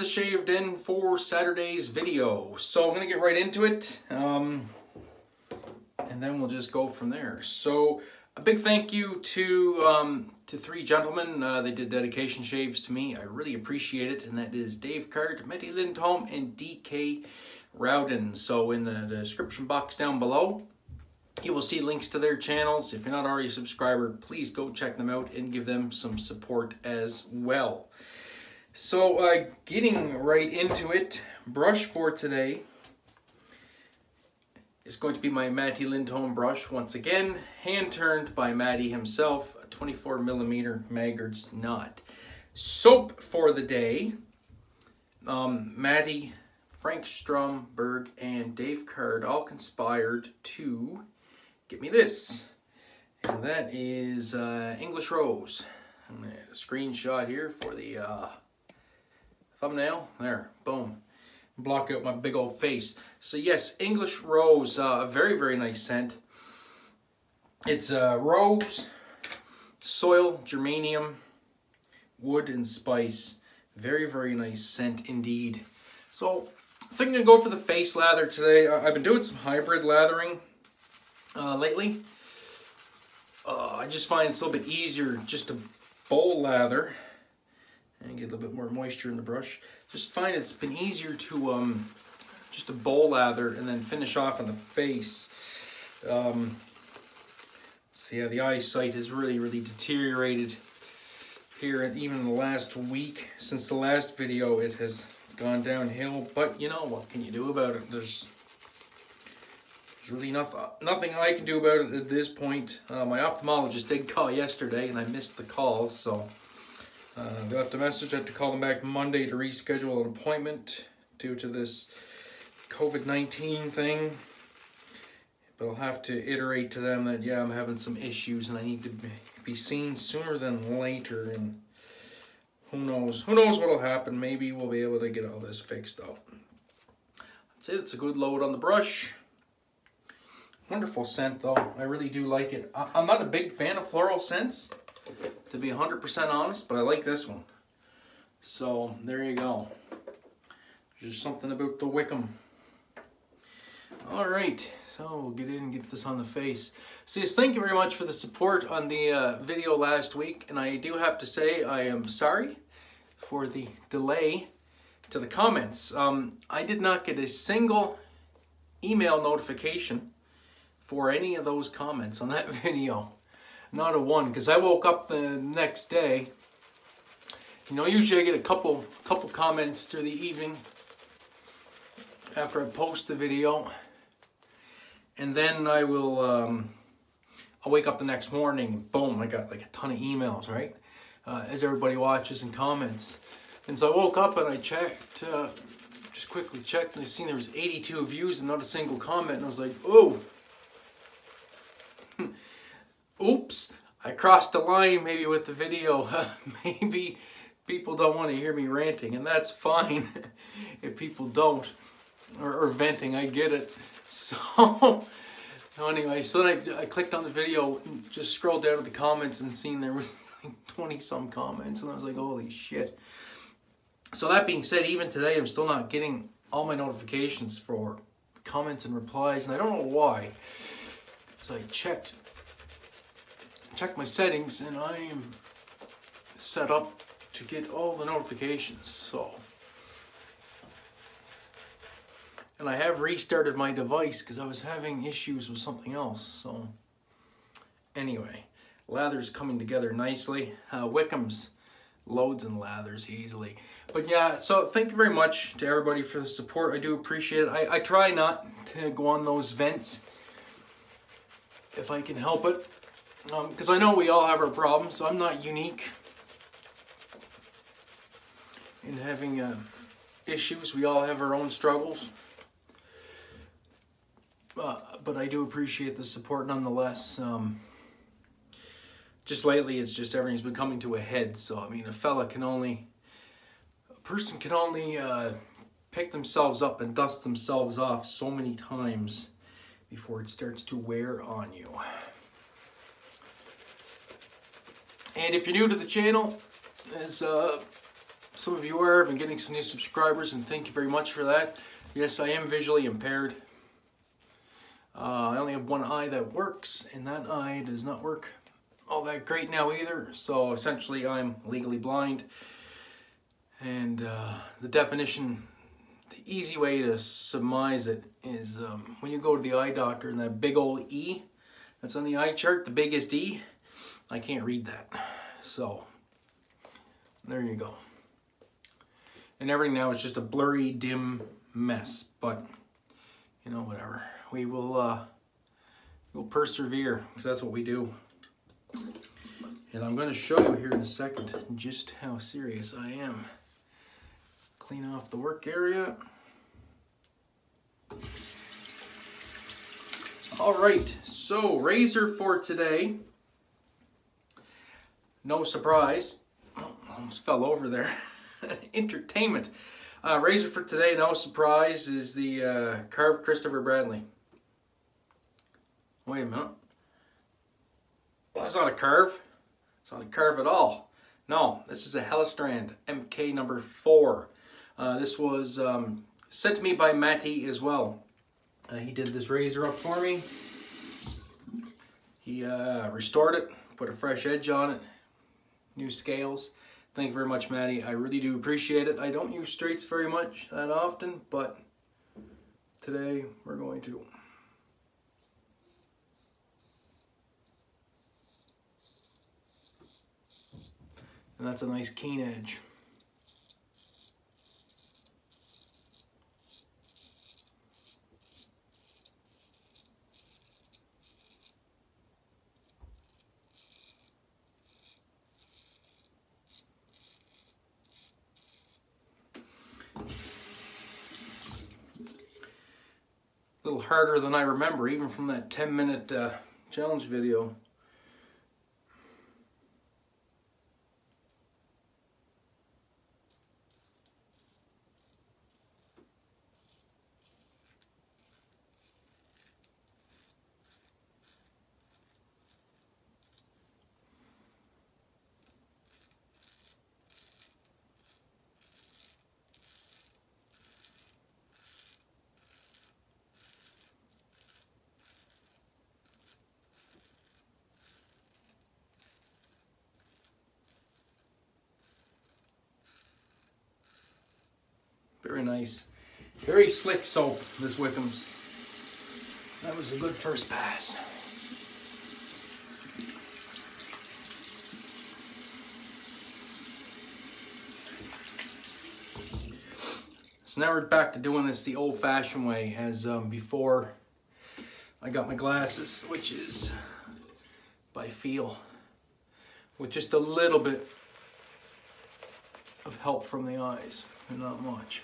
the Shaved In for Saturday's video. So I'm going to get right into it, um, and then we'll just go from there. So a big thank you to um, to three gentlemen. Uh, they did dedication shaves to me. I really appreciate it, and that is Dave Card, Matti Lindholm, and DK Rowden. So in the description box down below, you will see links to their channels. If you're not already a subscriber, please go check them out and give them some support as well. So uh, getting right into it, brush for today is going to be my Matti Lindholm brush. Once again, hand turned by Matti himself, a 24 millimeter Maggard's knot. Soap for the day, um, Matti, Frank Stromberg, and Dave Card all conspired to get me this. And that is uh, English Rose. I'm going to screenshot here for the uh, thumbnail. There, boom. Block out my big old face. So yes, English Rose, uh, a very, very nice scent. It's uh, rose, soil, geranium, wood, and spice. Very, very nice scent indeed. So I think I'm to go for the face lather today. I've been doing some hybrid lathering uh, lately. Uh, I just find it's a little bit easier just to bowl lather and get a little bit more moisture in the brush. Just find it's been easier to um, just to bowl lather and then finish off on the face. Um, so yeah, the eyesight has really, really deteriorated here even in the last week. Since the last video, it has gone downhill. But you know, what can you do about it? There's, there's really nothing, nothing I can do about it at this point. Uh, my ophthalmologist did call yesterday and I missed the call, so they left a message. I had to call them back Monday to reschedule an appointment due to this COVID-19 thing. But I'll have to iterate to them that, yeah, I'm having some issues and I need to be seen sooner than later. And who knows? Who knows what'll happen? Maybe we'll be able to get all this fixed up. That's it. It's a good load on the brush. Wonderful scent, though. I really do like it. I'm not a big fan of floral scents to be 100% honest, but I like this one. So there you go. There's just something about the Wickham. All right, so we'll get in and get this on the face. So thank you very much for the support on the uh, video last week. And I do have to say I am sorry for the delay to the comments. Um, I did not get a single email notification for any of those comments on that video not a one because I woke up the next day. You know, usually I get a couple couple comments through the evening after I post the video, and then I will um, I'll wake up the next morning. Boom! I got like a ton of emails, right? Uh, as everybody watches and comments. And so I woke up and I checked, uh, just quickly checked, and I seen there was 82 views and not a single comment. And I was like, oh, oops, I crossed the line maybe with the video. maybe people don't want to hear me ranting, and that's fine if people don't, or, or venting, I get it. So, anyway, so then I, I clicked on the video and just scrolled down to the comments and seen there was like 20 some comments, and I was like, holy shit. So that being said, even today, I'm still not getting all my notifications for comments and replies, and I don't know why. So I checked check my settings and I'm set up to get all the notifications. So, and I have restarted my device because I was having issues with something else. So, anyway, lather's coming together nicely. Uh, Wickham's loads and lathers easily. But yeah, so thank you very much to everybody for the support. I do appreciate it. I, I try not to go on those vents if I can help it because um, I know we all have our problems, so I'm not unique in having uh, issues. We all have our own struggles. Uh, but I do appreciate the support nonetheless. Um, just lately, it's just everything's been coming to a head. So, I mean, a fella can only, a person can only uh, pick themselves up and dust themselves off so many times before it starts to wear on you. And if you're new to the channel, as uh, some of you are. I've been getting some new subscribers, and thank you very much for that. Yes, I am visually impaired. Uh, I only have one eye that works, and that eye does not work all that great now either. So essentially, I'm legally blind. And uh, the definition, the easy way to surmise it is um, when you go to the eye doctor and that big old E that's on the eye chart, the biggest E, I can't read that. So there you go. And everything now is just a blurry, dim mess. But, you know, whatever. We will, uh, we'll persevere because that's what we do. And I'm going to show you here in a second just how serious I am. Clean off the work area. All right, so razor for today. No surprise. Oh, almost fell over there. Entertainment. Uh, razor for today, no surprise, is the uh, Karve Christopher Bradley. Wait a minute. Well, that's not a Karve. It's not a Karve at all. No, this is a Heljestrand MK number four. Uh, this was um, sent to me by Matti as well. Uh, he did this razor up for me. He uh, restored it, put a fresh edge on it, new scales. Thank you very much, Matti. I really do appreciate it. I don't use straights very much that often, but today we're going to. And that's a nice keen edge. Harder than I remember, even from that 10 minute uh, challenge video. Very nice. Very slick soap, this Wickham's. That was a good first pass. So now we're back to doing this the old-fashioned way as um, before I got my glasses, which is by feel, with just a little bit of help from the eyes, and not much.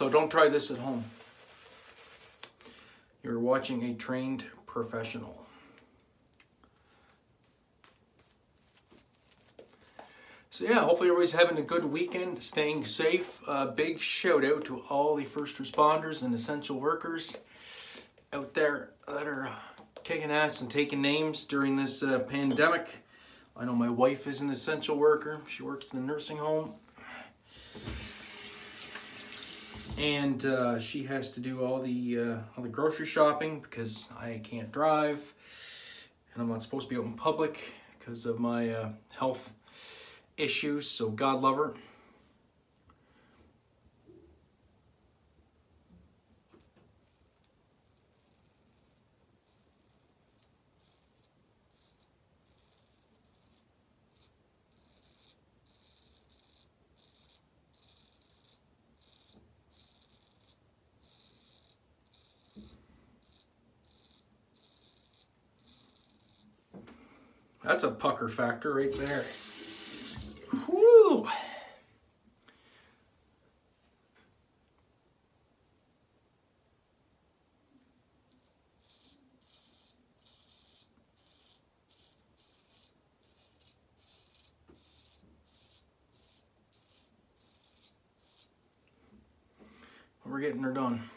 So don't try this at home. You're watching a trained professional. So yeah, hopefully everybody's having a good weekend, staying safe. Uh, big shout out to all the first responders and essential workers out there that are kicking ass and taking names during this uh, pandemic. I know my wife is an essential worker. She works in the nursing home and uh, she has to do all the uh, all the grocery shopping because I can't drive, and I'm not supposed to be out in public because of my uh, health issues. So God love her. That's a pucker factor right there. Whoo! We're getting her done.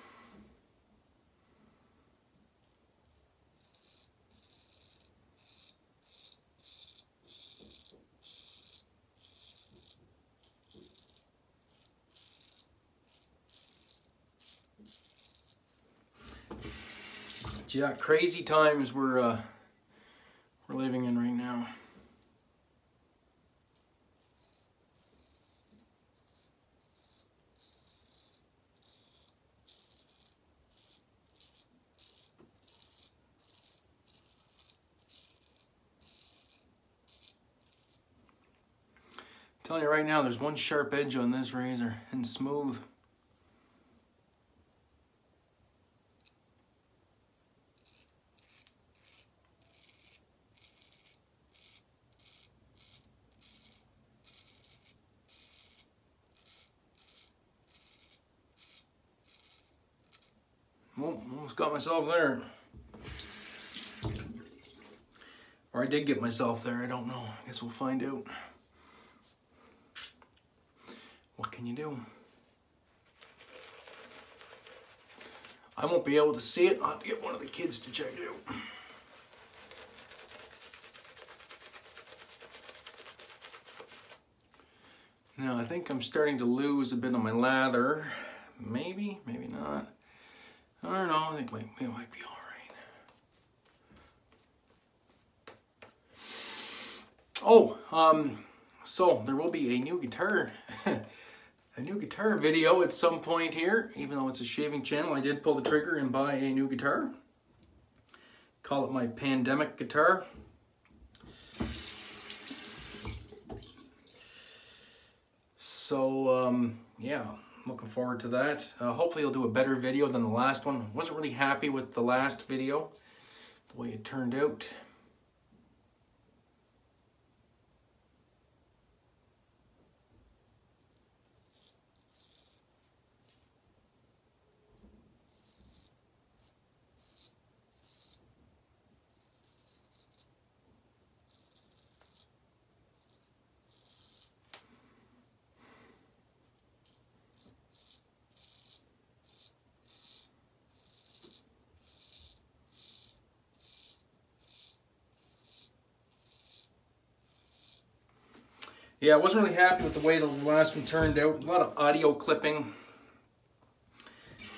Yeah, crazy times we're uh, we're living in right now. telling you right now, there's one sharp edge on this razor and smooth. Oh, almost got myself there. Or I did get myself there, I don't know. I guess we'll find out. What can you do? I won't be able to see it. I'll have to get one of the kids to check it out. Now I think I'm starting to lose a bit of my lather. Maybe, maybe not. I don't know, I think we, we might be all right. Oh, um, so there will be a new guitar, a new guitar video at some point here, even though it's a shaving channel. I did pull the trigger and buy a new guitar. Call it my pandemic guitar. So, um, yeah, looking forward to that. Uh, hopefully I'll do a better video than the last one. Wasn't really happy with the last video, the way it turned out. Yeah, I wasn't really happy with the way the last one turned out. A lot of audio clipping.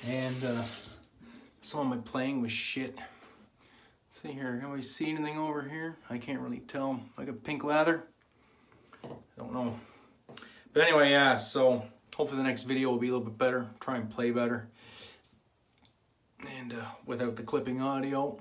And uh, some of my playing was shit. see here, have I seen anything over here? I can't really tell. Like a pink lather? I don't know. But anyway, yeah, so hopefully the next video will be a little bit better. Try and play better. And uh, without the clipping audio.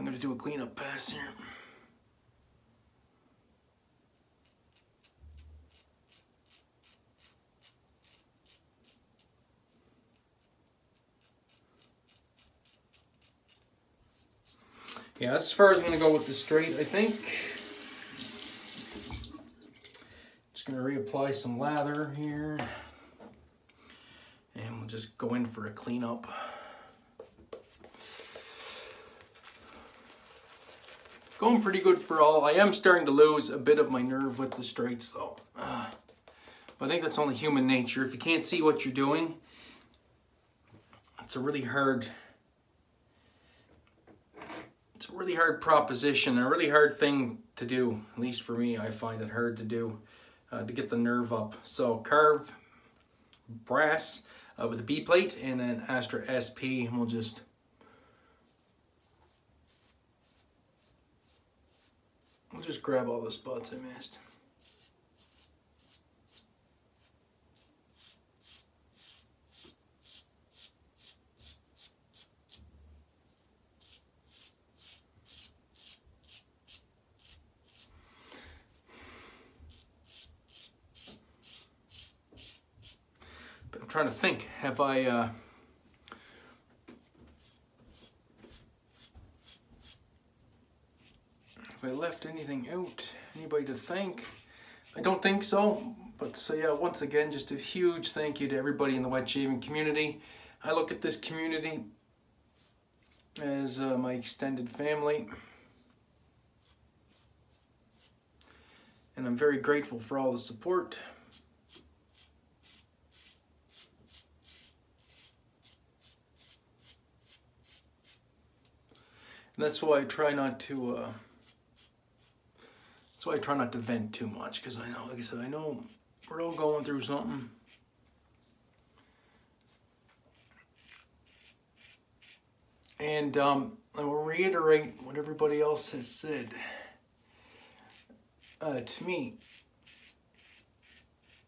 I'm gonna do a cleanup pass here. Yeah, as far as I'm gonna go with the straight, I think. Just gonna reapply some lather here. And we'll just go in for a cleanup. Going pretty good for all. I am starting to lose a bit of my nerve with the straights though. Uh, but I think that's only human nature. If you can't see what you're doing, it's a really hard, it's a really hard proposition, a really hard thing to do. At least for me, I find it hard to do, uh, to get the nerve up. So Karve brass uh, with a B plate and then Astra SP, and we'll just I'll just grab all the spots I missed. But I'm trying to think, have I uh, anybody to thank. I don't think so. But so yeah, once again, just a huge thank you to everybody in the wet shaving community. I look at this community as uh, my extended family. And I'm very grateful for all the support. And that's why I try not to uh, that's why I try not to vent too much because I know, like I said, I know we're all going through something. And um, I will reiterate what everybody else has said uh, to me.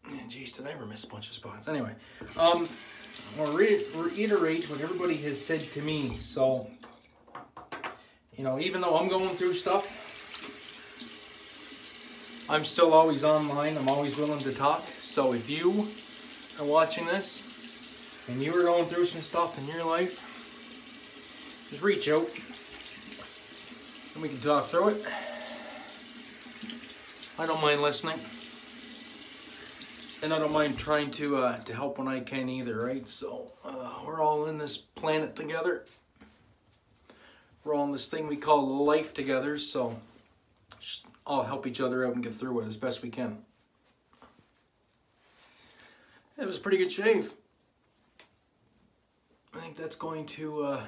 And geez, did I ever miss a bunch of spots? Anyway, um, I'll re reiterate what everybody has said to me. So, you know, even though I'm going through stuff, I'm still always online. I'm always willing to talk. So if you are watching this and you are going through some stuff in your life, just reach out and we can talk through it. I don't mind listening. And I don't mind trying to uh, to help when I can either, right? So uh, we're all in this planet together. We're all in this thing we call life together, so all help each other out and get through it as best we can. It was a pretty good shave. I think that's going to, uh,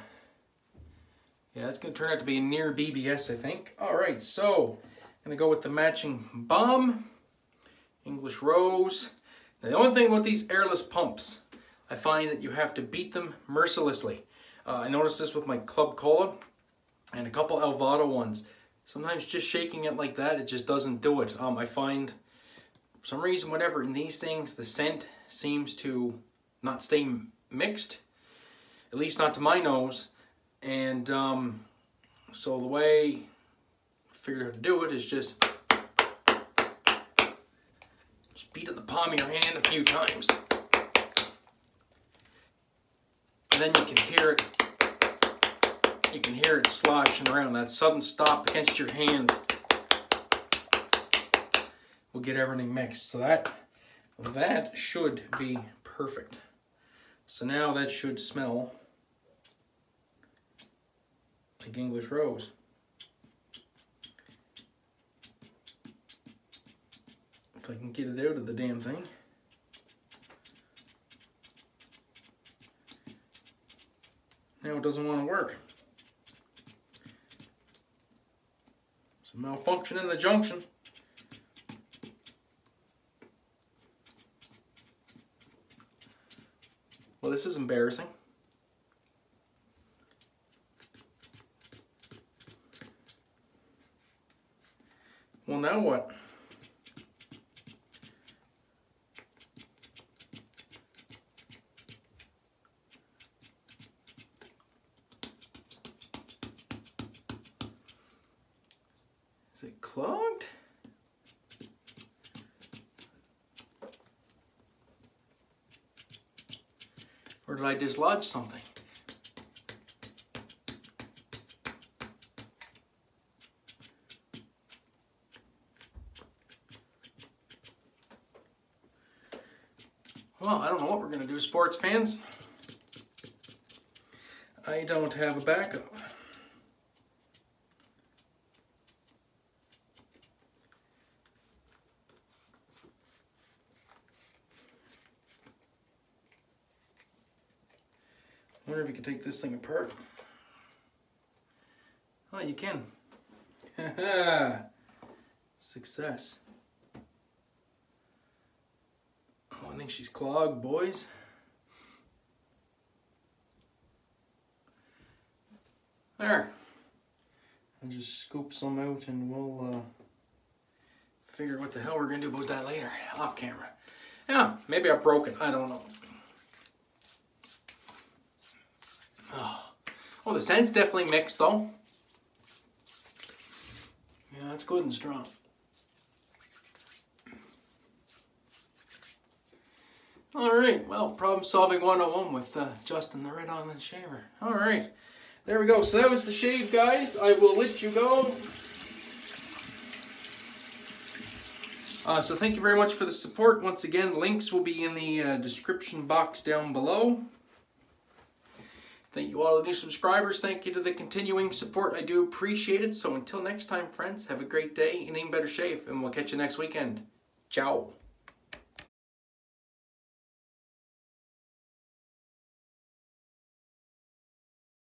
yeah, that's going to turn out to be a near BBS, I think. All right, so I'm going to go with the matching balm, English Rose. Now, the only thing about these airless pumps, I find that you have to beat them mercilessly. Uh, I noticed this with my Club Cola and a couple Alvado ones. Sometimes just shaking it like that, it just doesn't do it. Um, I find, some reason, whatever, in these things, the scent seems to not stay mixed, at least not to my nose. And um, so the way I figured out to do it is just, just beat at the palm of your hand a few times. And then you can hear it you can hear it sloshing around. That sudden stop against your hand will get everything mixed. So that, that should be perfect. So now that should smell like English rose. If I can get it out of the damn thing. Now it doesn't want to work. Malfunction in the junction. Well, this is embarrassing. Well, now what? Clogged? Or did I dislodge something? Well, I don't know what we're going to do, sports fans. I don't have a backup. Wonder if you can take this thing apart. Oh, you can. Success. Oh, I think she's clogged, boys. There. I'll just scoop some out and we'll uh, figure what the hell we're going to do about that later, off camera. Yeah, maybe I broke it. I don't know. Oh, the scent's definitely mixed though. Yeah, that's good and strong. All right, well, problem solving 101 with uh, Justin the Red Island Shaver. All right, there we go. So that was the shave, guys. I will let you go. Uh, so thank you very much for the support. Once again, links will be in the uh, description box down below. Thank you all the new subscribers. Thank you to the continuing support. I do appreciate it. So until next time, friends, have a great day and even better shave, and we'll catch you next weekend. Ciao.